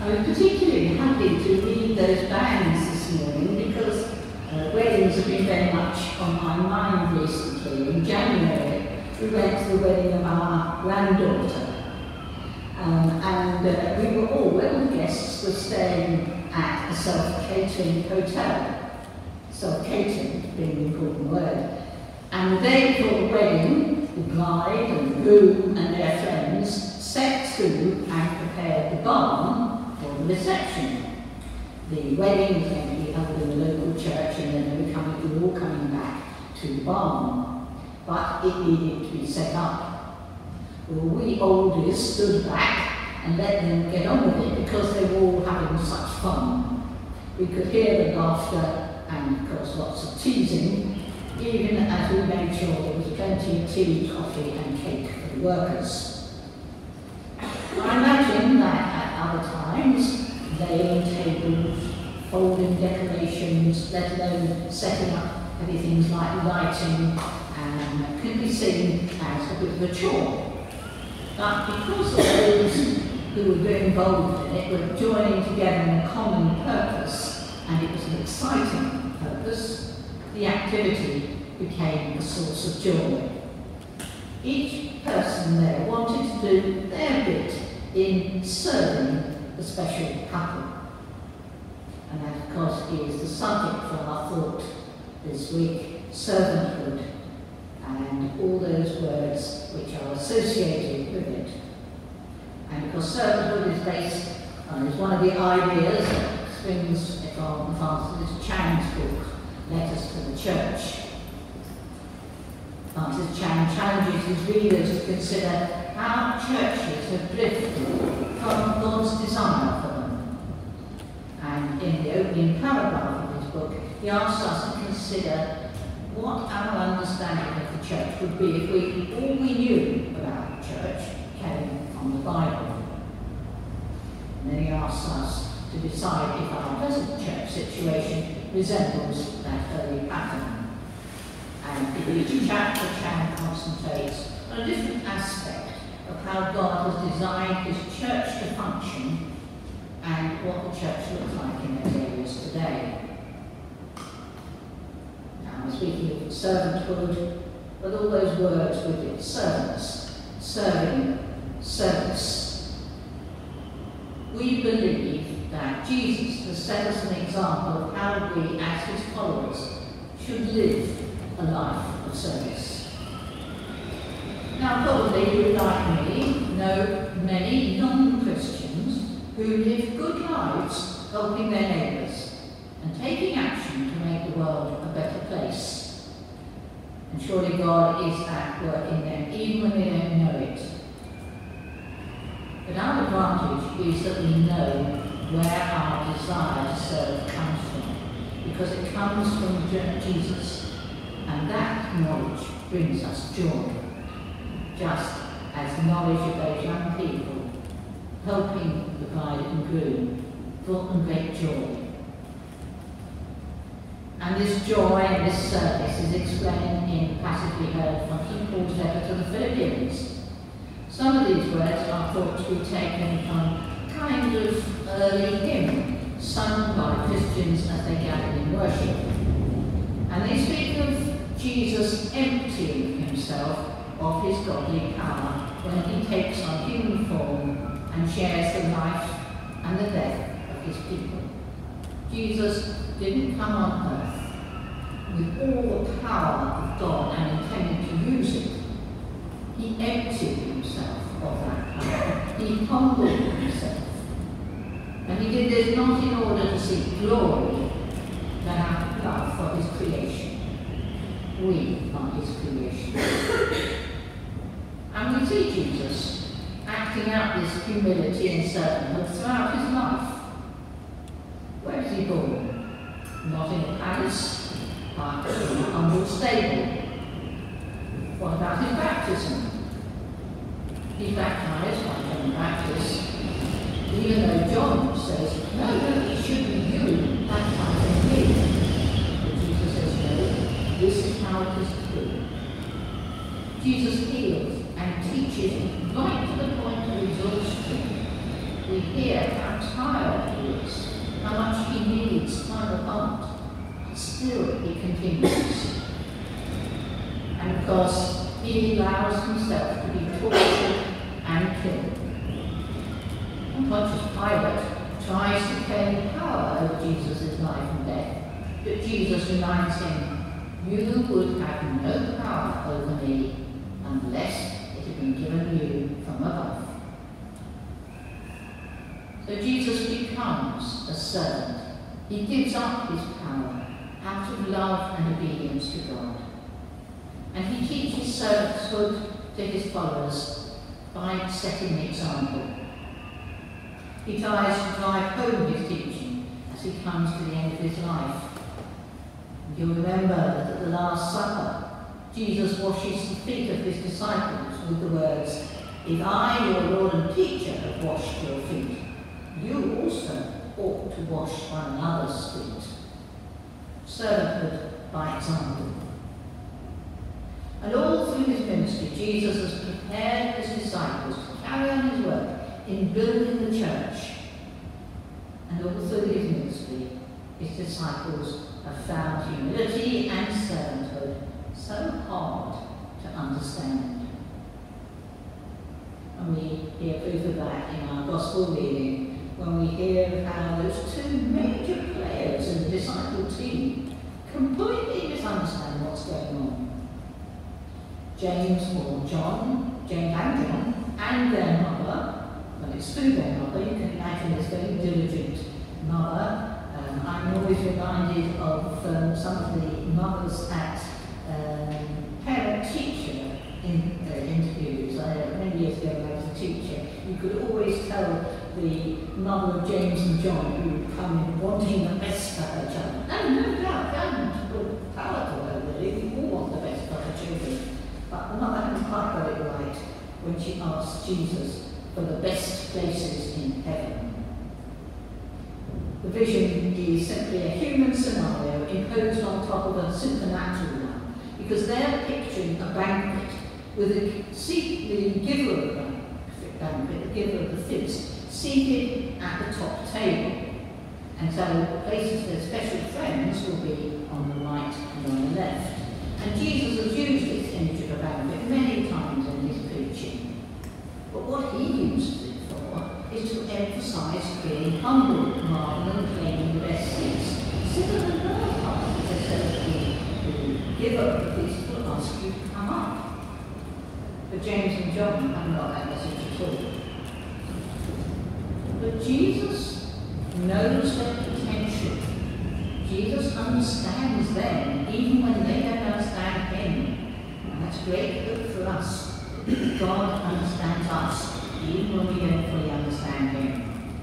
I was particularly happy to read those banns this morning because uh, weddings have been very much on my mind recently. In January, we went to the wedding of our granddaughter. Um, and uh, we were all, well, the guests were staying at a self-catering hotel. Self-catering being the important word. And the day before the wedding, the bride and the groom and their friends set to and prepared the barn for the reception. The wedding to be held in the local church and then they were, coming, all coming back to the barn. But it needed to be set up. Well, we oldies stood back and let them get on with it because they were all having such fun. We could hear the laughter and, of course, lots of teasing, even as we made sure there was plenty of tea, coffee and cake for the workers. I imagine that other laying tables, folding decorations, let alone setting up heavy things like lighting, um, can be seen as a bit of a chore. But because of those who were involved in it were joining together in a common purpose, and it was an exciting purpose, the activity became a source of joy. Each person there wanted to do their bit in serving the special couple. And that, of course, is the subject for our thought this week, servanthood, and all those words which are associated with it. And because servanthood is based on, is one of the ideas that springs from Francis Chan's book, Letters to the Church. Francis Chan challenges his readers to consider how churches have drifted from God's desire for them. And in the opening paragraph of his book, he asks us to consider what our understanding of the church would be if we all we knew about the church came from the Bible. And then he asks us to decide if our present church situation resembles that early pattern. And each chapter, concentrates on a different aspect of how God has designed his church to function and what the church looks like in those areas today. Now, I'm speaking of servanthood, but all those words with it, servants, serving, service. We believe that Jesus has set us an example of how we, as his followers, should live a life of service. Now, probably you, would like me, know many non-Christians who live good lives helping their neighbours and taking action to make the world a better place. And surely God is at work in them, even when they don't know it. But our advantage is that we know where our desire to serve comes from, because it comes from Jesus, and that knowledge brings us joy just as knowledge of those young people helping the bride and groom brought them great joy. And this joy and this service is explained in the passage we heard from King Paul's letter to the Philippians. Some of these words are thought to be taken from kind of early hymn sung by Christians as they gathered in worship. And they speak of Jesus emptying himself of his godly power when he takes on human form and shares the life and the death his people. Jesus didn't come on earth with all the power of God and intended to use it. He emptied himself of that power. He humbled himself. And he did this not in order to seek glory, but out of love for his creation. We are his creation. And we see Jesus acting out this humility and servanthood throughout his life. Where is he born? Not in a palace, but in a humble stable. What about his baptism? He baptized by John the Baptist, even though John says, no, no, it should be you baptizing me. But Jesus says, no, this is how it is to be. Jesus heals and teaches right to the point of exhaustion. We hear how tired weeks time apart, still he continues. And of course, he allows himself to be tortured and killed. And Pontius Pilate tries to claim power over Jesus' life and death, but Jesus reminds him, you would have no power over me unless it had been given you from above. So Jesus becomes a servant. He gives up his power out of love and obedience to God. And he teaches servanthood to his followers by setting the example. He tries to drive home his teaching as he comes to the end of his life. You'll remember that at the Last Supper, Jesus washes the feet of his disciples with the words, If I, your Lord and teacher, have washed your feet, you also ought to wash one another's feet. Servanthood by example. And all through his ministry, Jesus has prepared his disciples to carry on his work in building the church. And all through his ministry, his disciples have found humility and servanthood so hard to understand. And we hear proof of that in our gospel reading when we hear how those two major players in the disciple team completely misunderstand what's going on. James or John, James and John, and their mother, well it's through their mother, you can imagine this very diligent mother, um, I'm always reminded of um, some of the mothers at um, parent-teacher in, uh, interviews. I, many years ago when I was a teacher, you could always tell the mother of James and John who come in wanting the best for her child. And no doubt, and good power to her really, we all want the best for her children. But the mother hadn't quite got it right when she asked Jesus for the best places in heaven. The vision is simply a human scenario imposed on top of a supernatural one, because they're picturing a banquet with the, the giver of the banquet, the giver of the feast, seated at the top table. And so places where special friends will be on the right and on the left. And Jesus has used this image of a banquet many times in his preaching. But what he used it for is to emphasize being humble rather than claiming the best seats. Sit at the lower part because the, the giver of the feast will ask you to come up. But James and John haven't got that message at all. But Jesus knows their potential. Jesus understands them even when they don't understand him. And that's great hope for us. God understands us even when we don't fully understand him.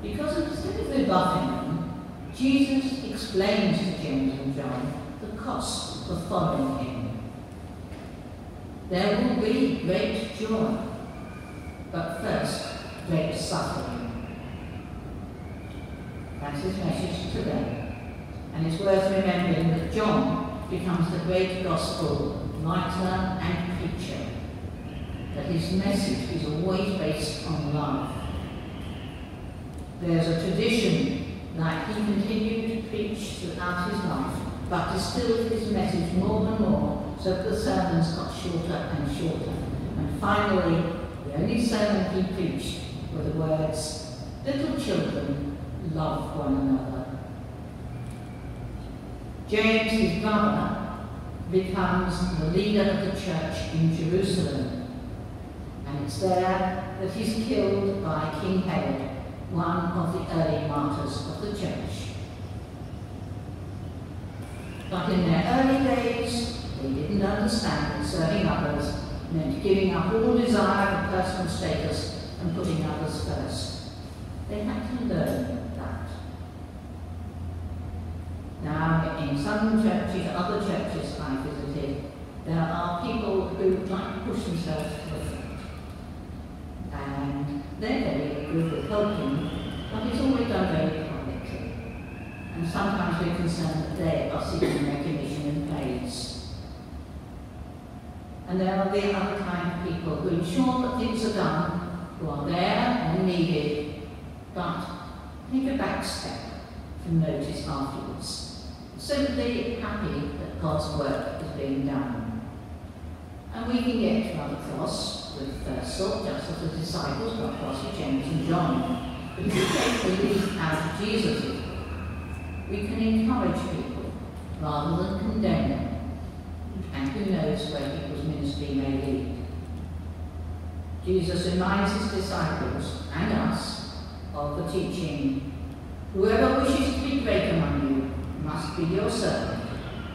Because instead of rebuffing them, Jesus explains to James and John the cost of following him. There will be great joy, but first, great suffering. That's his message to them. And it's worth remembering that John becomes the great gospel writer and preacher that his message is always based on love. There's a tradition that he continued to preach throughout his life, but distilled his message more and more, so that the sermons got shorter and shorter. And finally, the only sermon he preached were the words, Little children, love one another. James, his brother, becomes the leader of the church in Jerusalem and it's there that he's killed by King Herod, one of the early martyrs of the church. But in their early days, they didn't understand that serving others meant giving up all desire for personal status and putting others first. They had to learn that. Now, in some churches, other churches I visited, there are people who like to push themselves to the front and they're very good at helping, but it's always done very privately. And sometimes we're concerned that they are seeking recognition and praise. And there are the other kind of people who ensure that things are done, who are there and needed, but take a back step and notice afterwards. Simply happy that God's work is being done. And we can get rather cross with uh, first thought, just as the disciples got cross with James and John. But if we take the out of Jesus, we can encourage people rather than condemn them. And who knows where people's ministry may lead. Jesus reminds his disciples and us of the teaching Whoever wishes to be great among you must be your servant,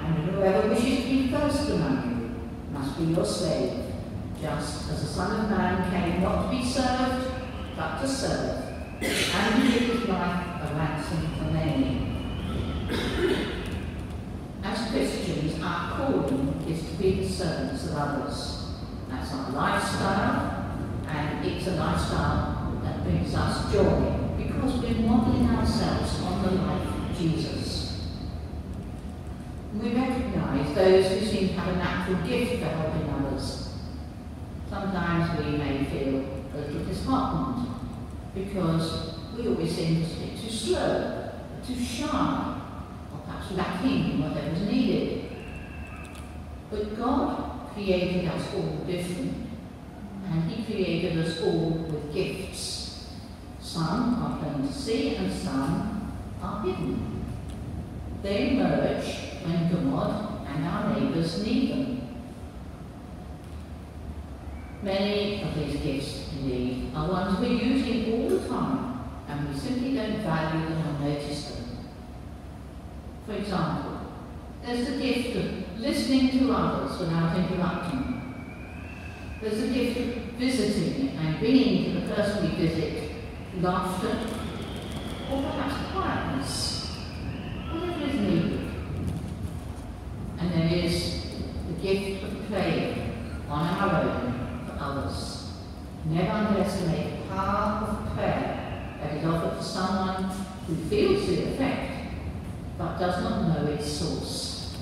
and whoever wishes to be first among you must be your slave, just as the Son of Man came not to be served, but to serve, and to give his life a ransom for many. As Christians, our calling is to be the servants of others. That's our lifestyle, and it's a lifestyle that brings us joy because we're modeling ourselves on the life of Jesus. We recognise those who seem to have a natural gift for helping others. Sometimes we may feel a little disheartened because we always seem to speak too slow, too shy, or perhaps lacking in whatever's needed. But God created us all different, and He created us all with gifts. Some are plain to see and some are hidden. They emerge when God and our neighbours need them. Many of these gifts, indeed, are ones we're using all the time and we simply don't value them or notice them. For example, there's the gift of listening to others without interrupting. There's the gift of visiting and bringing to the person we visit laughter, or perhaps quietness, whatever is needed. And there is the gift of praying on our own for others. Never underestimate the power of prayer that is offered to someone who feels the effect but does not know its source.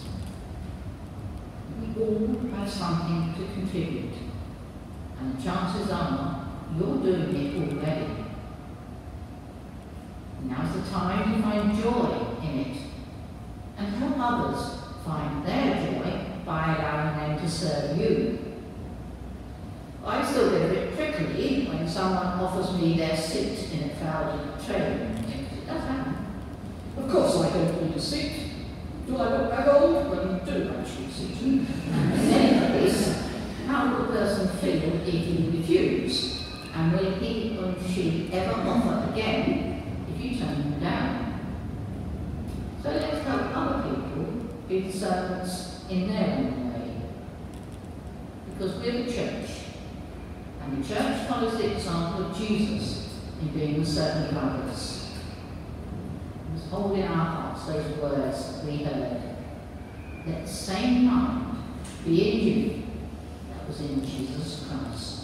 We all have something to contribute, and the chances are you're doing it already. Now's the time to find joy in it and help others find their joy by allowing them to serve you. I still get a bit prickly when someone offers me their seat in a crowded train. It does happen. Of course I don't need a seat. Do I look that old? Well, you do actually, Susan. In any case, how will the person feel if you refuse? And will he or she ever offer again if you turn them down. So let's help other people be the servants in their own way. Because we're the church, and the church follows the example of Jesus in being the servant of others. Let's hold in our hearts those words that we heard. The same mind be in you that was in Jesus Christ.